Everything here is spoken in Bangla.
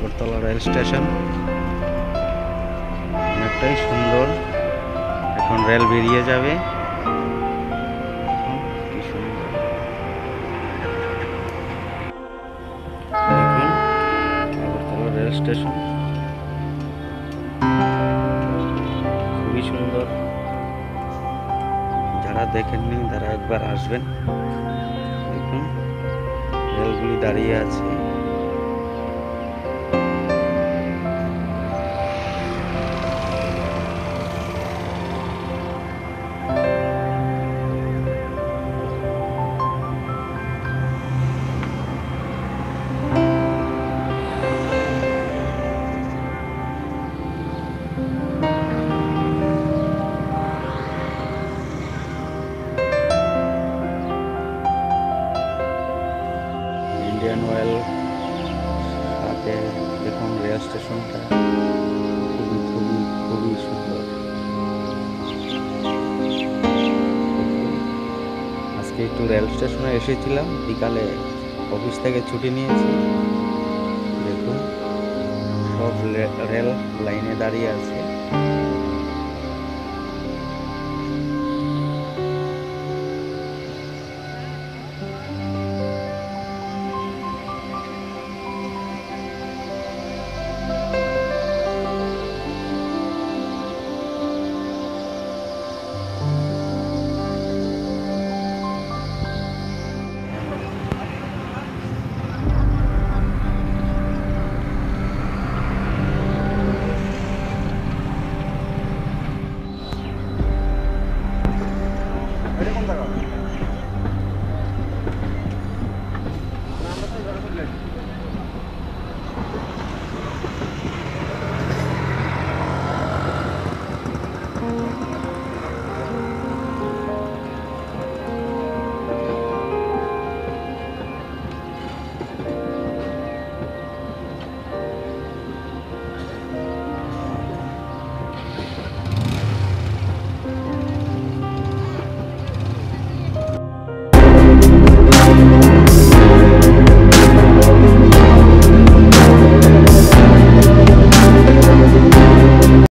Agartala rail station. অনেকটাই সুন্দর। এখন রেল বেরিয়ে যাবে। Rail station. খুবই সুন্দর। যারা দেখেননি, তারা একবার আসবেন। দেখুন, রেলগুলি দাঁড়িয়ে আছে। ইন্ডিয়ান অয়েল সাথে দেখুন রেল স্টেশনটা। খুবই খুবই খুবই সুন্দর। আজকে একটু রেল স্টেশনে এসেছিলাম, বিকালে অফিস থেকে ছুটি নিয়েছি। দেখুন, সব রেল লাইনে দাঁড়িয়ে আছে।